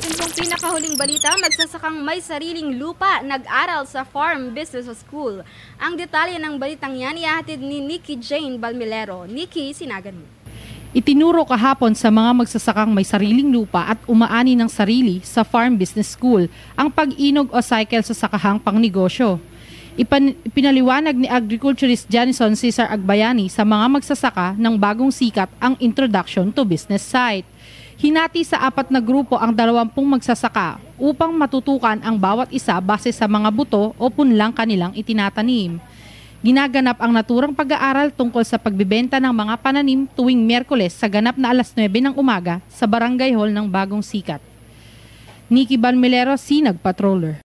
ating pong pinakahuling balita, magsasakang may sariling lupa, nag-aral sa Farm Business School. Ang detalye ng balitang yan ihahatid ni Nikki Jane Balmilero. Nikki, sinagan mo. Itinuro kahapon sa mga magsasakang may sariling lupa at umaani ng sarili sa Farm Business School ang pag-inog o cycle sa sakahang pangnegosyo. Ipan, ni Agriculturist Janison Cesar Agbayani sa mga magsasaka ng bagong sikat ang Introduction to Business Site. Hinati sa apat na grupo ang dalawampung magsasaka upang matutukan ang bawat isa base sa mga buto o punlang kanilang itinatanim. Ginaganap ang naturang pag-aaral tungkol sa pagbibenta ng mga pananim tuwing Miyerkules sa ganap na alas 9 ng umaga sa Barangay Hall ng Bagong Sikat. Nikki Balmilero, Sinag Patroller.